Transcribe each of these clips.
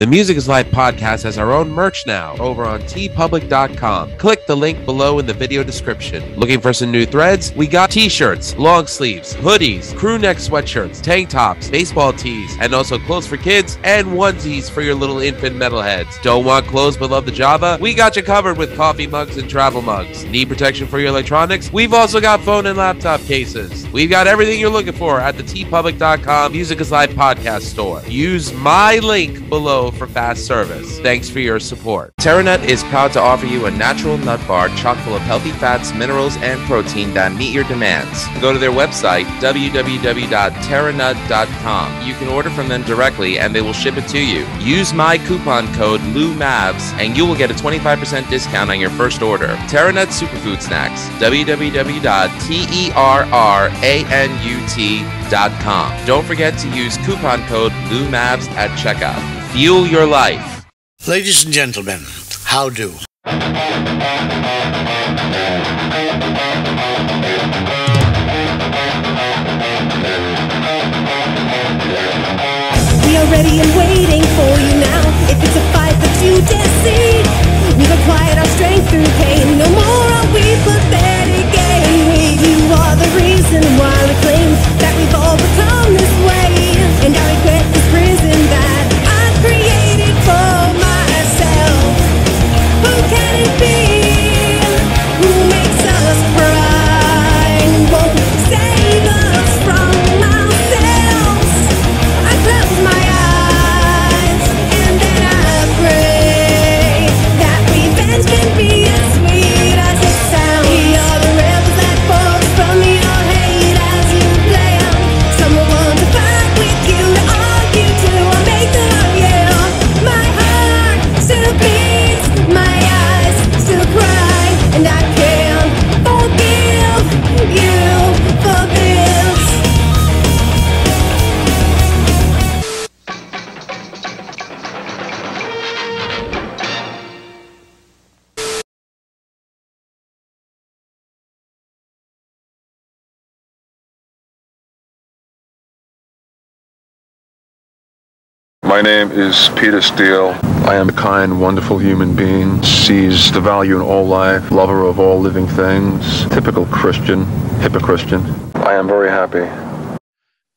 The Music is Life podcast has our own merch now over on teepublic.com. Click the link below in the video description. Looking for some new threads? We got t shirts, long sleeves, hoodies, crew neck sweatshirts, tank tops, baseball tees, and also clothes for kids and onesies for your little infant metalheads. Don't want clothes but love the Java? We got you covered with coffee mugs and travel mugs. Need protection for your electronics? We've also got phone and laptop cases. We've got everything you're looking for at the teepublic.com Music is Life podcast store. Use my link below for fast service. Thanks for your support. TerraNut is proud to offer you a natural nut bar chock full of healthy fats, minerals, and protein that meet your demands. Go to their website, www.terranut.com. You can order from them directly and they will ship it to you. Use my coupon code LUMAVS and you will get a 25% discount on your first order. TerraNut Superfood Snacks, www.terranut.com. Don't forget to use coupon code LUMAVS at checkout. Fuel your life. Ladies and gentlemen, how do? We are ready and waiting for you now. If it's a fight that you deceive, we've acquired our strength through pain. No more are we pathetic game. You are the reason why we claim that we've all become this way. And I regret Who My name is Peter Steele. I am a kind, wonderful human being, sees the value in all life, lover of all living things, typical Christian, Christian. I am very happy.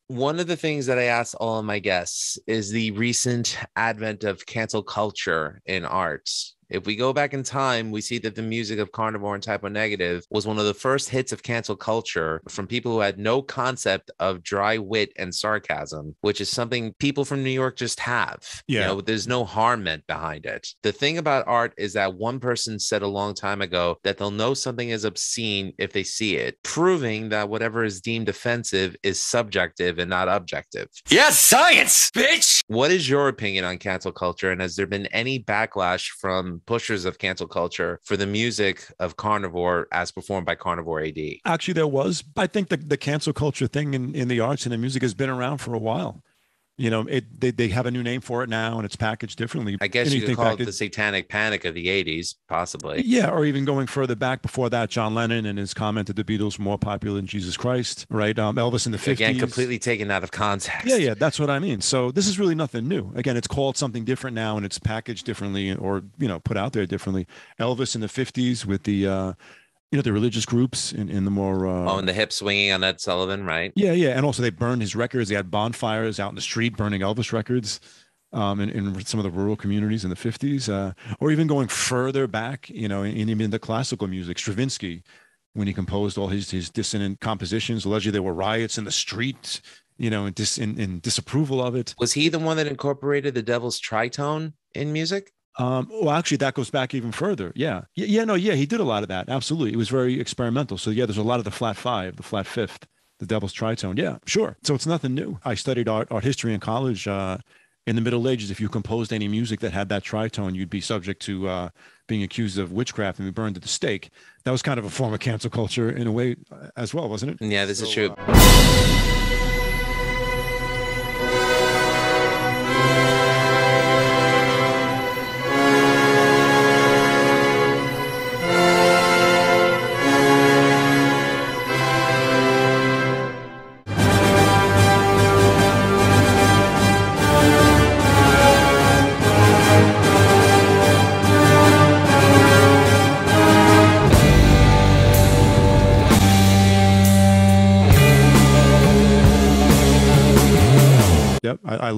One of the things that I ask all of my guests is the recent advent of cancel culture in arts. If we go back in time, we see that the music of Carnivore and Type O Negative was one of the first hits of cancel culture from people who had no concept of dry wit and sarcasm, which is something people from New York just have. You Yeah. know, there's no harm meant behind it. The thing about art is that one person said a long time ago that they'll know something is obscene if they see it, proving that whatever is deemed offensive is subjective and not objective. Yes, science, bitch! What is your opinion on cancel culture? And has there been any backlash from pushers of cancel culture for the music of Carnivore as performed by Carnivore AD? Actually, there was. I think the, the cancel culture thing in, in the arts and the music has been around for a while. You know, it they, they have a new name for it now and it's packaged differently. I guess you Anything could call it the satanic panic of the 80s, possibly. Yeah, or even going further back before that, John Lennon and his comment that the Beatles were more popular than Jesus Christ, right? Um, Elvis in the 50s. Again, completely taken out of context. Yeah, yeah, that's what I mean. So this is really nothing new. Again, it's called something different now, and it's packaged differently, or you know, put out there differently. Elvis in the '50s with the, uh, you know, the religious groups in, in the more. Uh, Oh, and the hip swinging on Ed Sullivan, right? yeah, yeah, and also they burned his records. They had bonfires out in the street burning Elvis records. Um, in, in some of the rural communities in the 50s, uh, or even going further back, you know, in, in even the classical music, Stravinsky, when he composed all his his dissonant compositions, allegedly there were riots in the street, you know, in, dis, in, in disapproval of it. Was he the one that incorporated the devil's tritone in music? Um, well, actually, that goes back even further. Yeah. yeah, yeah, no, yeah, he did a lot of that. Absolutely, it was very experimental. So yeah, there's a lot of the flat five, the flat fifth, the devil's tritone. Yeah, sure. So it's nothing new. I studied art art history in college. Uh, in the Middle Ages, if you composed any music that had that tritone, you'd be subject to uh, being accused of witchcraft and be burned at the stake. That was kind of a form of cancel culture in a way uh, as well, wasn't it? Yeah, this is true. uh,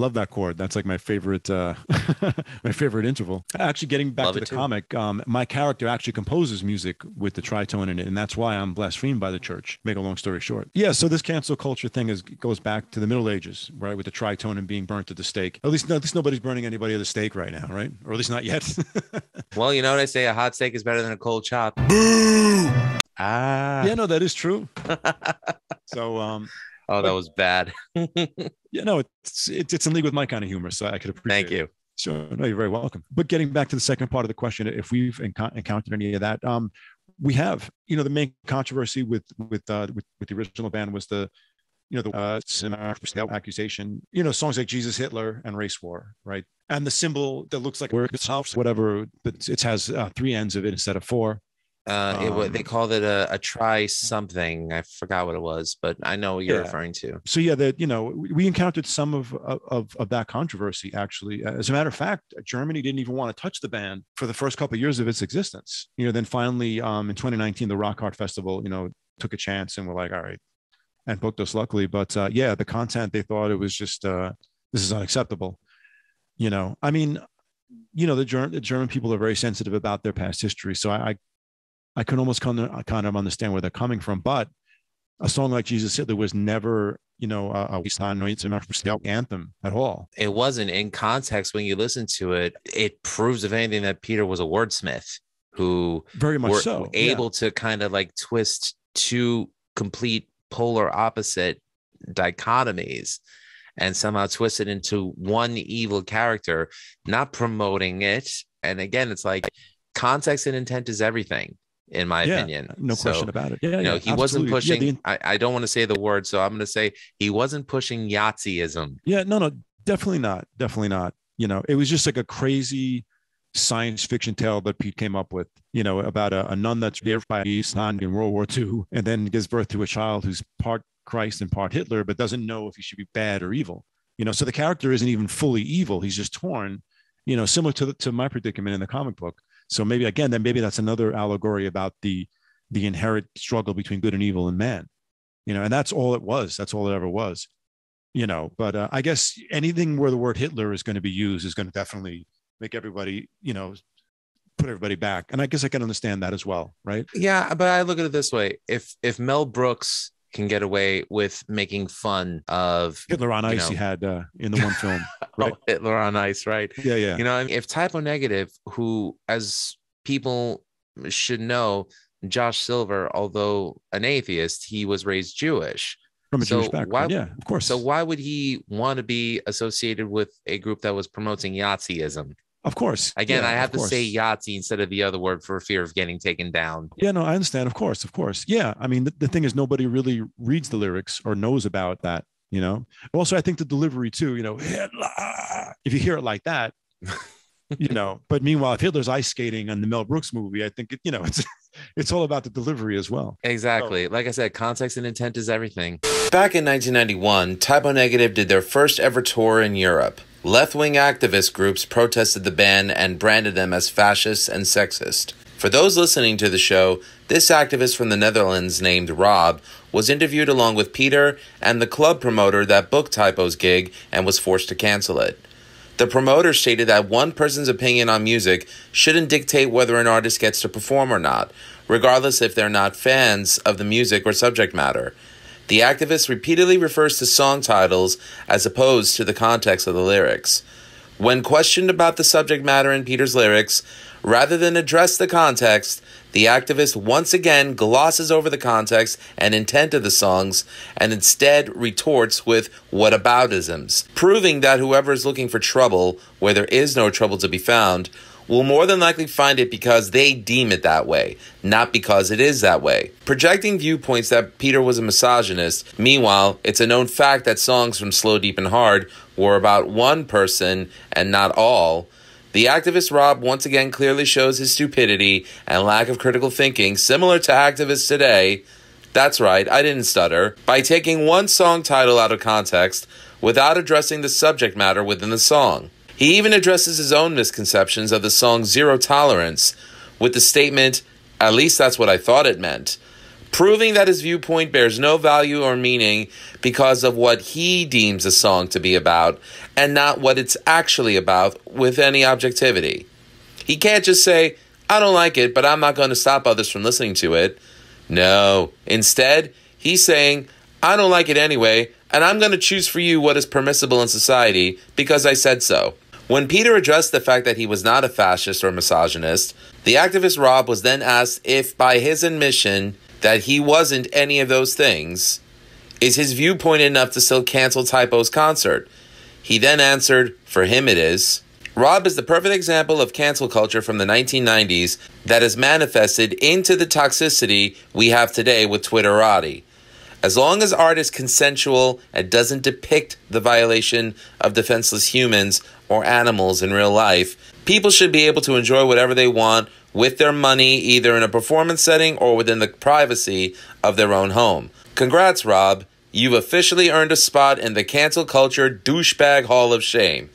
love that chord. That's like my favorite, uh, my favorite interval. Actually, getting back Love to the too. comic, um, my character actually composes music with the tritone in it, and that's why I'm blasphemed by the church. Make a long story short. Yeah. So this cancel culture thing is goes back to the Middle Ages, right? With the tritone and being burnt at the stake. At least, at least nobody's burning anybody at the stake right now, right? Or at least not yet. Well, you know what I say? A hot steak is better than a cold chop. Ah. yeah, no, that is true. so, um, Oh, that was bad. yeah, no, it's it's it's in league with my kind of humor, so I could appreciate. Thank it. you. Sure. No, you're very welcome. But getting back to the second part of the question, if we've encou- encountered any of that, um, we have. You know, the main controversy with with uh, with, with the original band was the, you know, the uh, scenario accusation. You know, songs like Jesus, Hitler, and Race War, right? And the symbol that looks like it's whatever, but it has uh, three ends of it instead of four. Uh, it, they Um, called it a, a try something. I forgot what it was, but I know what you're Yeah. referring to. so yeah that you know we we encountered some of, of of that controversy actually as a matter of fact germany didn't even want to touch the band for the first couple of years of its existence you know then finally um in 2019 the Rock Hard Festival you know took a chance and were like all right and booked us luckily but uh yeah the content they thought it was just uh this is unacceptable you know i mean you know the german the german people are very sensitive about their past history so i i, I can almost kind of kind of understand where they're coming from but a song like Jesus Hitler was never, you know, a, a anthem at all. It wasn't in context when you listen to it. It proves, if anything, that Peter was a wordsmith who Very much were so. yeah. able to kind of like twist two complete polar opposite dichotomies and somehow twist it into one evil character, not promoting it. And again, it's like context and intent is everything, in my Yeah, opinion. No So, question about it. Yeah, you know, yeah, he wasn't absolutely. pushing. Yeah, the- I, I don't want to say the word, so I'm going to say he wasn't pushing Yahtzeeism. yeah, no, no, definitely not. Definitely not. You know, it was just like a crazy science fiction tale that Pete came up with, you know, about a, a nun that's there by East Hand in World War II and then gives birth to a child who's part Christ and part Hitler, but doesn't know if he should be bad or evil. You know, so the character isn't even fully evil. He's just torn, you know, similar to the, to my predicament in the comic book. So maybe again, then maybe that's another allegory about the the inherent struggle between good and evil in man. You know, and that's all it was. That's all it ever was. You know, but uh, I guess anything where the word Hitler is going to be used is going to definitely make everybody, you know, put everybody back. And I guess I can understand that as well, right? Yeah, but I look at it this way: if if Mel Brooks can get away with making fun of Hitler on You Ice he had uh, in the one film, right? oh, Hitler on Ice, right? Yeah, yeah. You know, I mean, if Type O Negative, who as people should know, Josh Silver, although an atheist, he was raised Jewish. From a so Jewish background. why- yeah, of course. So why would he want to be associated with a group that was promoting Yahtzeeism? Of course. Again, Yeah, I have to say course. Yahtzee instead of the other word for fear of getting taken down. Yeah, no, I understand. Of course, of course. Yeah, I mean, the, the thing is, nobody really reads the lyrics or knows about that. You know. Also, I think the delivery too. You know, Hitler. If you hear it like that, you know. But meanwhile, if Hitler's ice skating on the Mel Brooks movie, I think it, you know it's it's all about the delivery as well. Exactly. Like I said, context and intent is everything. Back in 1991, Type O Negative did their first ever tour in Europe. Left wing activist groups protested the ban and branded them as fascist and sexist. For those listening to the show, this activist from the Netherlands named Rob was interviewed along with Peter and the club promoter that booked Type O's gig and was forced to cancel it. The promoter stated that one person's opinion on music shouldn't dictate whether an artist gets to perform or not, regardless if they're not fans of the music or subject matter. The activist repeatedly refers to song titles as opposed to the context of the lyrics. When questioned about the subject matter in Peter's lyrics, rather than address the context, the activist once again glosses over the context and intent of the songs and instead retorts with whataboutisms, proving that whoever is looking for trouble where there is no trouble to be found will more than likely find it because they deem it that way, not because it is that way. Projecting viewpoints that Peter was a misogynist, meanwhile, it's a known fact that songs from Slow, Deep, and Hard were about one person and not all. The activist Rob once again clearly shows his stupidity and lack of critical thinking, similar to activists today. That's right, I didn't stutter. By taking one song title out of context without addressing the subject matter within the song. He even addresses his own misconceptions of the song Zero Tolerance with the statement, at least that's what I thought it meant. proving that his viewpoint bears no value or meaning because of what he deems a song to be about and not what it's actually about with any objectivity. He can't just say, I don't like it, but I'm not going to stop others from listening to it. No. Instead, he's saying, I don't like it anyway, and I'm going to choose for you what is permissible in society because I said so. When Peter addressed the fact that he was not a fascist or misogynist, the activist Rob was then asked if, by his admission that he wasn't any of those things, is his viewpoint enough to still cancel Type O's concert? He then answered, For him it is. Rob is the perfect example of cancel culture from the 1990s that has manifested into the toxicity we have today with Twitterati. As long as art is consensual and doesn't depict the violation of defenseless humans or animals in real life, people should be able to enjoy whatever they want with their money, either in a performance setting or within the privacy of their own home. Congrats, Rob. You've officially earned a spot in the cancel culture douchebag hall of shame.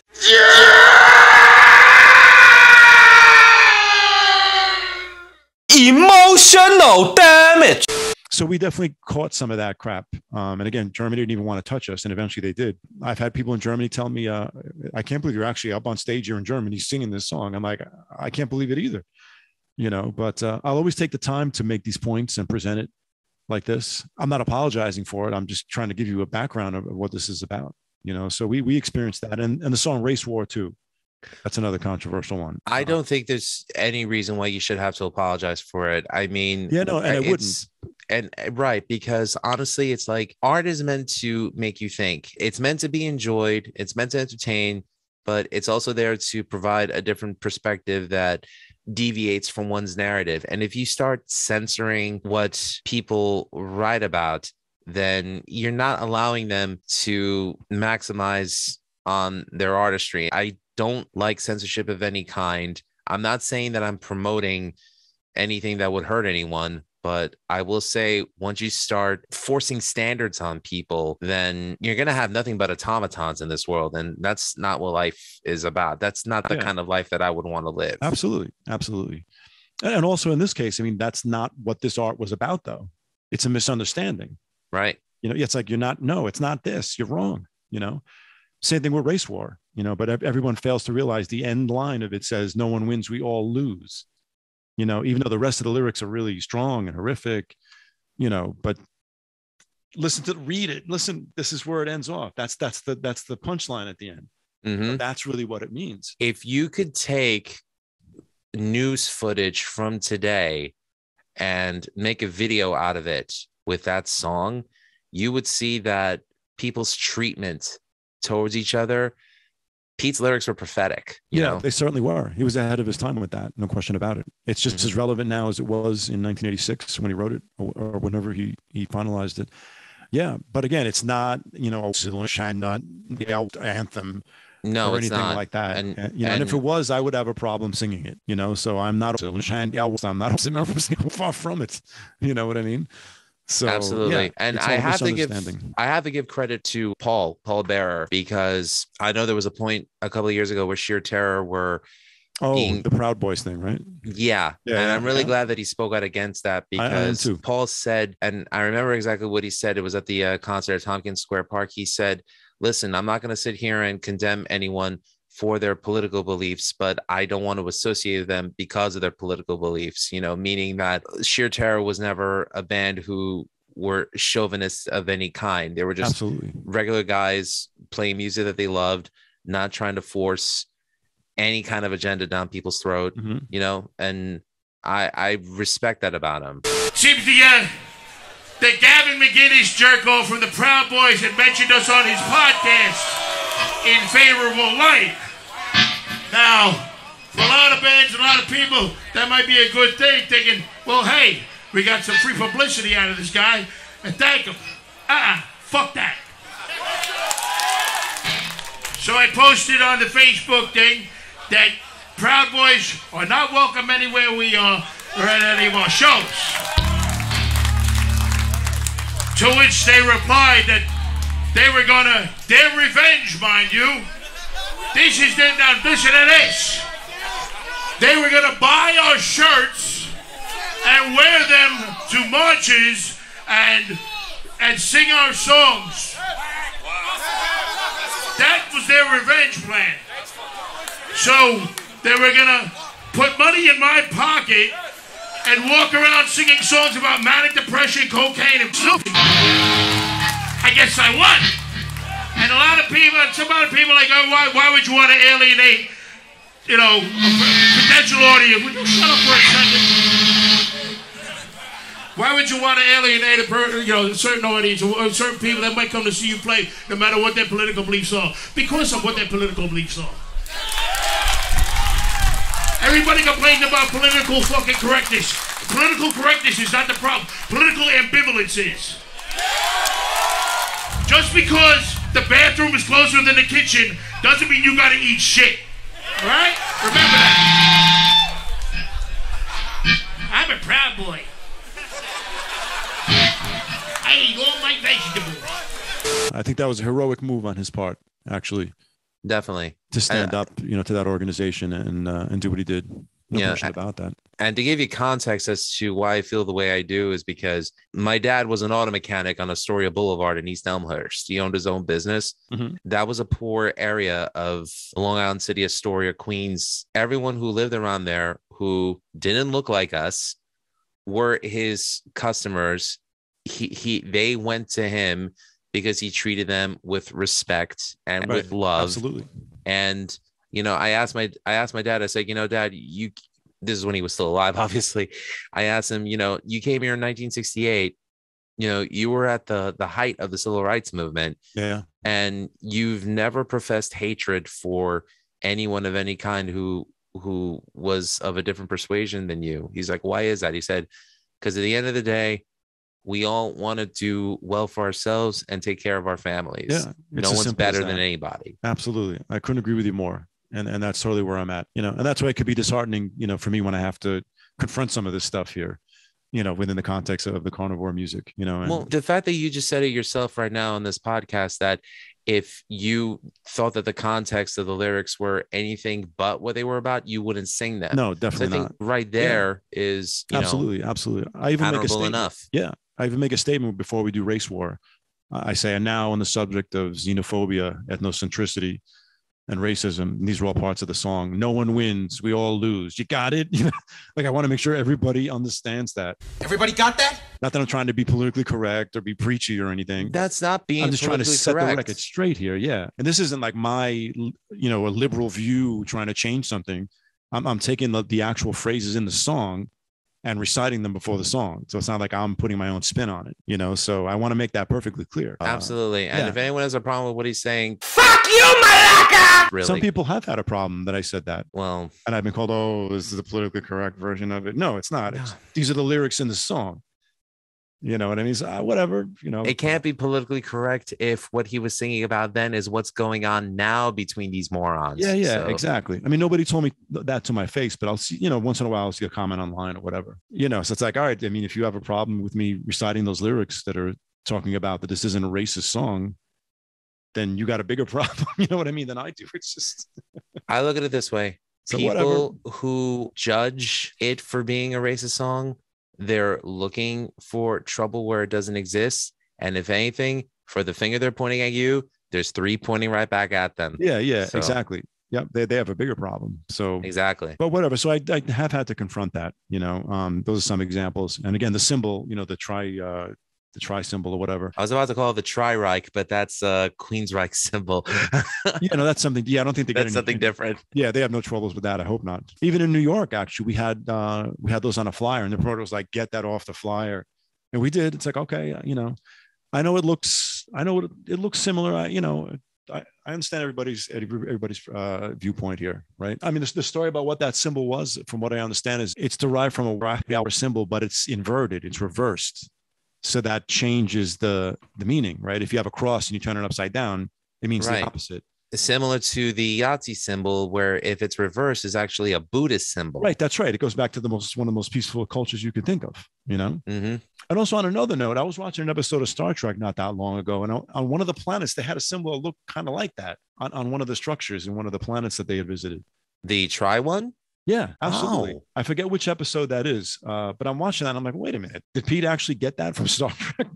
Emotional damage. So we definitely caught some of that crap. Um, and again, Germany didn't even want to touch us, and eventually they did. I've had people in Germany tell me, uh, "I can't believe you're actually up on stage here in Germany singing this song." I'm like, I can't believe it either, you know. But uh, I'll always take the time to make these points and present it like this. I'm not apologizing for it. I'm just trying to give you a background of, of what this is about, you know. So we we experienced that, and and the song "Race War" too. That's another controversial one. I Uh, don't think there's any reason why you should have to apologize for it. I mean, Yeah, no, and I it's- And uh, right, because honestly, it's like art is meant to make you think. It's meant to be enjoyed. It's meant to entertain, but it's also there to provide a different perspective that deviates from one's narrative. And if you start censoring what people write about, then you're not allowing them to maximize on their artistry. I don't like censorship of any kind. I'm not saying that I'm promoting anything that would hurt anyone, but I will say once you start forcing standards on people, then you're going to have nothing but automatons in this world. And that's not what life is about. That's not the Yeah. kind of life that I would want to live. Absolutely, absolutely. And and also in this case, I mean, that's not what this art was about, though. It's a misunderstanding. Right. You know, it's like you're not. No, it's not this. You're wrong. You know, same thing with race war. You know, but everyone fails to realize the end line of it says, "No one wins, we all lose." You know, even though the rest of the lyrics are really strong and horrific, you know, but listen to read it. Listen, this is where it ends off. That's that's the that's the punchline at the end. Mhm. That's really what it means. if you could take news footage from today and make a video out of it with that song, you would see that people's treatment towards each other. Pete's lyrics were prophetic. You yeah, know, they certainly were. He was ahead of his time with that, no question about it. It's just Mhm. as relevant now as it was in 1986 when he wrote it, or, or whenever he he finalized it. Yeah, but again, it's not you know shine not the out anthem no, or anything not. like that. And- And, you know, and, if it was, I would have a problem singing it. You know, so I'm not I'm not far from it. You know what I mean? So Absolutely. yeah, and I have to give I have to give credit to Paul, Paul Bearer, because I know there was a point a couple of years ago where sheer terror were Oh, being- the Proud Boys thing, right? Yeah. Yeah, and I'm really yeah. glad that he spoke out against that I am because. Paul said, and I remember exactly what he said. It was at the uh, concert at Tompkins Square Park. He said, Listen, I'm not going to sit here and condemn anyone for their political beliefs, but I don't want to associate them because of their political beliefs, you know, meaning that Sheer Terror was never a band who were chauvinists of any kind. They were just Absolutely. regular guys playing music that they loved, not trying to force any kind of agenda down people's throat, Mhm. you know, and I I respect that about him. Seems the uh, that Gavin McInnes jerk off from the Proud Boys had mentioned us on his podcast in favorable light. Now, for a lot of bands a lot of people, that might be a good thing, thinking, well, hey, we got some free publicity out of this guy, and thank him. Uh-uh, fuck that. So I posted on the Facebook thing that Proud Boys are not welcome anywhere we are or at any of our shows. To which they replied that they were gonna, their revenge, mind you. This is their, now listen to this. They were gonna buy our shirts and wear them to marches and and sing our songs. That was their revenge plan. So they were gonna put money in my pocket and walk around singing songs about manic depression, cocaine, and. I guess I won. And a lot of people, some other people are like, oh, why, why would you want to alienate, you know, a potential audience? Would you shut up for a second? Why would you want to alienate a you know, a certain audience or certain people that might come to see you play, no matter what their political beliefs are? Because of what their political beliefs are. Everybody complains about political fucking correctness. Political correctness is not the problem. Political ambivalence is. Just because the bathroom is closer than the kitchen doesn't mean you gotta eat shit. Alright? Remember that. I'm a proud boy. I eat all my vegetables. I think that was a heroic move on his part, actually, Definitely. to stand I- up, you know, to that organization and uh, and do what he did. No Yeah, question I- about that. And to give you context as to why I feel the way I do is because my dad was an auto mechanic on Astoria Boulevard in East Elmhurst. He owned his own business. Mhm. That was a poor area of Long Island City, Astoria, Queens. Everyone who lived around there who didn't look like us were his customers. He he they went to him because he treated them with respect and with love Absolutely. and you know i asked my i asked my dad i said you know dad you this is when he was still alive obviously i asked him you know you came here in 1968 you know you were at the the height of the civil rights movement Yeah. and you've never professed hatred for anyone of any kind who who was of a different persuasion than you he's like why is that he said because at the end of the day we all want to do well for ourselves and take care of our families Yeah. no one's better than anybody Absolutely. I couldn't agree with you more. And and that's totally where I'm at. You know, and that's why it could be disheartening, you know, for me when I have to confront some of this stuff here, you know, within the context of the carnivore music, you know. And Well, the fact that you just said it yourself right now on this podcast that if you thought that the context of the lyrics were anything but what they were about, you wouldn't sing them. no, So I definitely think not. right there is you know, absolutely, absolutely. I even make a statement. enough. Yeah, I even make a statement before we do race war. I say, and now on the subject of xenophobia, ethnocentricity, and racism, and these are all parts of the song. No one wins, we all lose. You got it? Like I want to make sure everybody understands that. Everybody got that? Not that I'm trying to be politically correct or be preachy or anything. That's not being I'm just trying to set correct. the record straight here. Yeah. And this isn't like my, you know, a liberal view trying to change something. I'm, I'm taking the, the actual phrases in the song and reciting them before the song. So it's not like I'm putting my own spin on it, you know? So I want to make that perfectly clear. Uh, Absolutely. And yeah. if anyone has a problem with what he's saying, fuck you, Malaka! Really? Some people have had a problem that I said that. well, And I've been called, oh, this is the politically correct version of it. No, it's not. It's, these are the lyrics in the song. You know what I mean? So, uh, whatever, you know. it can't be politically correct if what he was singing about then is what's going on now between these morons. Yeah, yeah, So- exactly. I mean, nobody told me th- that to my face, but I'll see, you know, once in a while I'll see a comment online or whatever. You know, so it's like, all right, I mean, if you have a problem with me reciting those lyrics that are talking about that this isn't a racist song, then you got a bigger problem. you know what I mean? Than I do. It's just I look at it this way. So People who judge it for being a racist song, they're looking for trouble where it doesn't exist. And if anything, for the finger they're pointing at you, there's three pointing right back at them. yeah, yeah, So- exactly. Yep, they, they have a bigger problem. So Exactly. but whatever. So I, I have had to confront that, you know. Um, those are some examples. And again, the symbol, you know, the tri uh the tri symbol or whatever. I was about to call it the Tri-Reich, but that's a Queensrÿche symbol. You know, that's something. Yeah, I don't think they get that's something different. Yeah, they have no troubles with that. I hope not. Even in New York, actually, we had uh, we had those on a flyer, and the promoter was like, "Get that off the flyer," and we did. It's like, okay, uh, you know, I know it looks, I know it, it looks similar. I, you know, I, I understand everybody's everybody's uh, viewpoint here, right? I mean, the, the story about what that symbol was, from what I understand, is it's derived from a hour symbol, but it's inverted, it's reversed, so that changes the the meaning, right? If you have a cross and you turn it upside down, it means Right. the opposite. Similar to the Yahtzee symbol, where if it's reversed, is actually a Buddhist symbol. Right, that's right. It goes back to the most one of the most peaceful cultures you could think of, you know. hmm And also on another note, I was watching an episode of Star Trek not that long ago, and on- on one of the planets they had a symbol that looked kind of like that on, on one of the structures in one of the planets that they had visited. The Tri one? Yeah, absolutely. I forget which episode that is, uh, but I'm watching that. And I'm like, wait a minute, did Pete actually get that from Star Trek?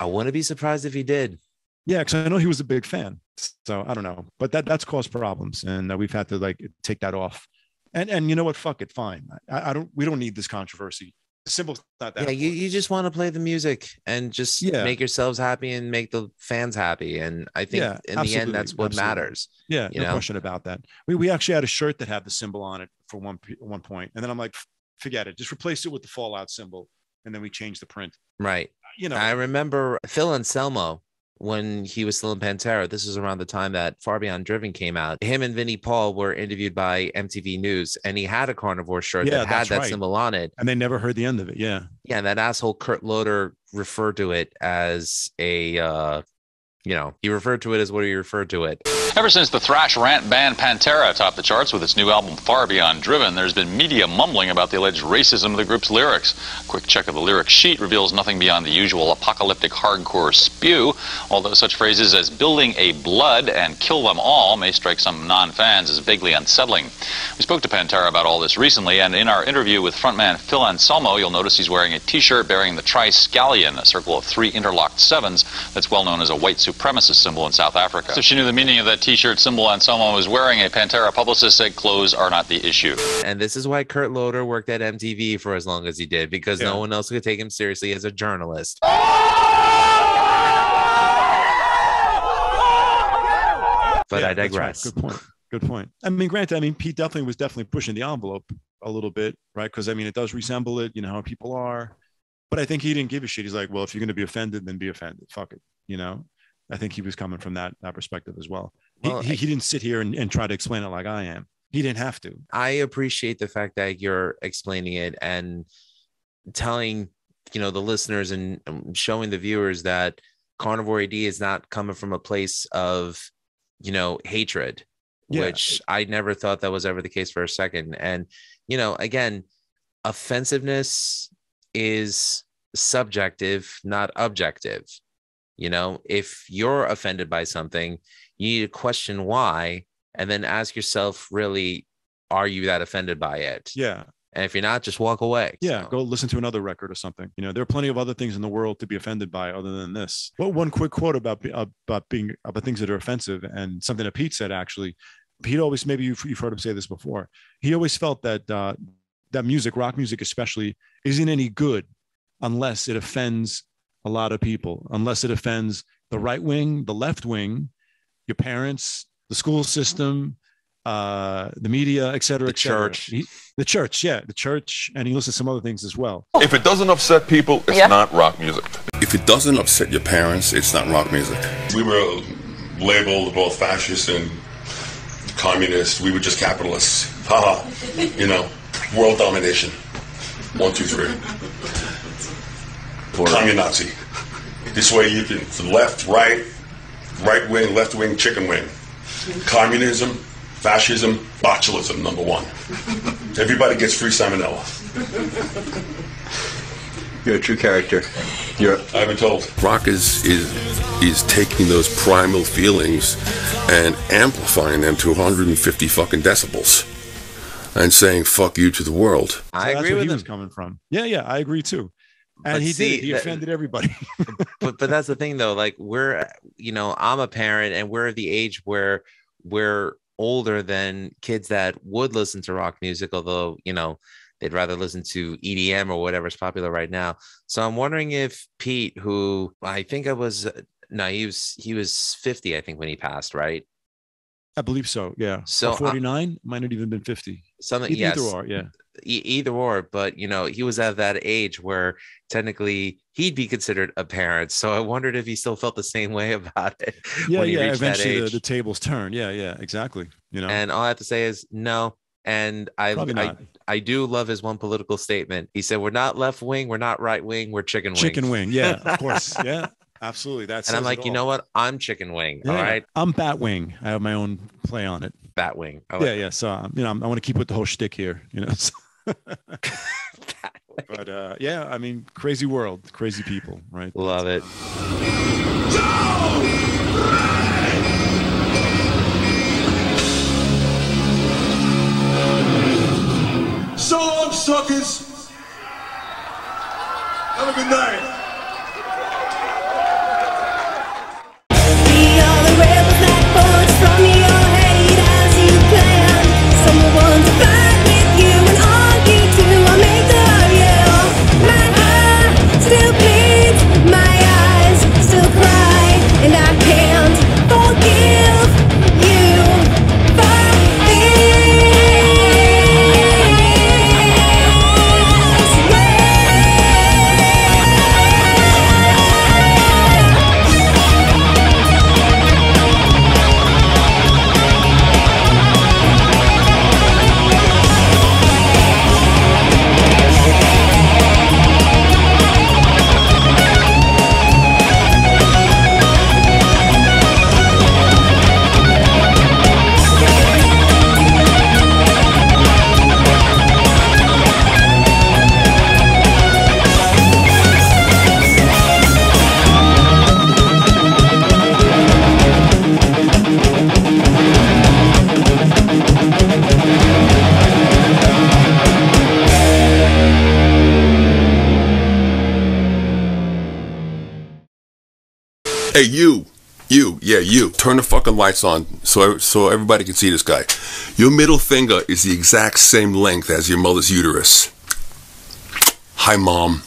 I wouldn't be surprised if he did. yeah, because I know he was a big fan. So I don't know, but that that's caused problems, and uh, we've had to like take that off. And and you know what? Fuck it, fine. I, I don't. We don't need this controversy. Symbol's not that. Yeah, you, you just want to play the music and just Yeah. make yourselves happy and make the fans happy. And I think Yeah, in the end, that's what absolutely. matters. Yeah, you no know? question about that. We we actually had a shirt that had the symbol on it for one one point, and then I'm like, forget it, just replace it with the Fallout symbol, and then we changed the print. Right. You know, I remember Phil Anselmo when he was still in Pantera. This is around the time that Far Beyond Driven came out. Him and Vinnie Paul were interviewed by MTV News, and he had a carnivore shirt Yeah, that had that right. symbol on it. and they never heard the end of it. Yeah, Yeah, and that asshole Kurt Loder referred to it as a, uh, you know, he referred to it as what he referred to it. Ever since the thrash rant band Pantera topped the charts with its new album Far Beyond Driven, there's been media mumbling about the alleged racism of the group's lyrics. A quick check of the lyric sheet reveals nothing beyond the usual apocalyptic hardcore spew, although such phrases as building a blood and kill them all may strike some non-fans as vaguely unsettling. We spoke to Pantera about all this recently, and in our interview with frontman Phil Anselmo, you'll notice he's wearing a t-shirt bearing the Triskelion, a circle of three interlocked sevens that's well known as a white supremacist symbol in South Africa. So she knew the meaning of that t-shirt symbol on someone was wearing. A Pantera publicist said clothes are not the issue. And this is why Kurt Loder worked at MTV for as long as he did, because Yeah. no one else could take him seriously as a journalist. But Yeah, I that's right. digress. Good point. Good point. I mean, granted, I mean, Pete definitely was definitely pushing the envelope a little bit, right? Because I mean, it does resemble it, you know, how people are. But I think he didn't give a shit. He's like, well, if you're going to be offended, then be offended. Fuck it. You know, I think he was coming from that that perspective as well. He, Well, he, he didn't sit here and, and try to explain it like I am. He didn't have to. I appreciate the fact that you're explaining it and telling, you know, the listeners and showing the viewers that carnivore AD is not coming from a place of, you know, hatred, Yeah. which I never thought that was ever the case for a second. And, you know, again, offensiveness is subjective, not objective. You know, if you're offended by something, you need to question why and then ask yourself, really, are you that offended by it? Yeah. And if you're not, just walk away. Yeah, So- go listen to another record or something. You know, there are plenty of other things in the world to be offended by other than this. Well, one quick quote about about being about things that are offensive and something that Pete said actually. Pete always maybe you've, you've heard him say this before. He always felt that uh, that music, rock music especially, isn't any good unless it offends a lot of people, unless it offends the right wing, the left wing, your parents, the school system, uh, the media, et cetera, The et cetera. church. He- the church, yeah, the church, and he lists some other things as well. If it doesn't upset people, it's Yeah. not rock music. If it doesn't upset your parents, it's not rock music. We were labeled both fascist and communist. We were just capitalists. Haha. You know, world domination. One, two, three. Communazi. This way you can, left, right, right wing, left wing, chicken wing. Communism, fascism, botulism, number one. Everybody gets free salmonella. You're a true character. You're. I've been told. Rock is is is taking those primal feelings and amplifying them to 150 fucking decibels, and saying "fuck you" to the world. I So that's agree where with he him. was coming from. Yeah, yeah, I agree too. And But he see, did. He that- offended everybody. but but that's the thing though like we're you know i'm a parent and we're the age where we're older than kids that would listen to rock music although you know they'd rather listen to edm or whatever's popular right now so i'm wondering if pete who i think i was no he was he was 50 i think when he passed right I believe so. Yeah. So, uh, 49 might not even been 50. something Either yes or, yeah. E- either or but you know he was at that age where technically he'd be considered a parent so i wondered if he still felt the same way about it Yeah, yeah. Eventually the, the tables turn. Yeah, yeah, exactly. You know, And all I have to say is no. And I, I. I do love his one political statement. He said, "We're not left wing, we're not right wing, we're chicken wing." chicken wing. Yeah, of course. Yeah, absolutely. That's and I'm like, you know what? I'm chicken wing. All right, I'm bat wing. I have my own play on it. bat wing. Like yeah, yeah. So um, you know, I'm- I want to keep with the whole shtick here. You know. so- but uh, yeah, I mean, crazy world, crazy people, right? Love That's, it. So, Song suckers. Have a good night. Hey, you, you, yeah, you. Turn the fucking lights on so so everybody can see this guy. Your middle finger is the exact same length as your mother's uterus. Hi, mom.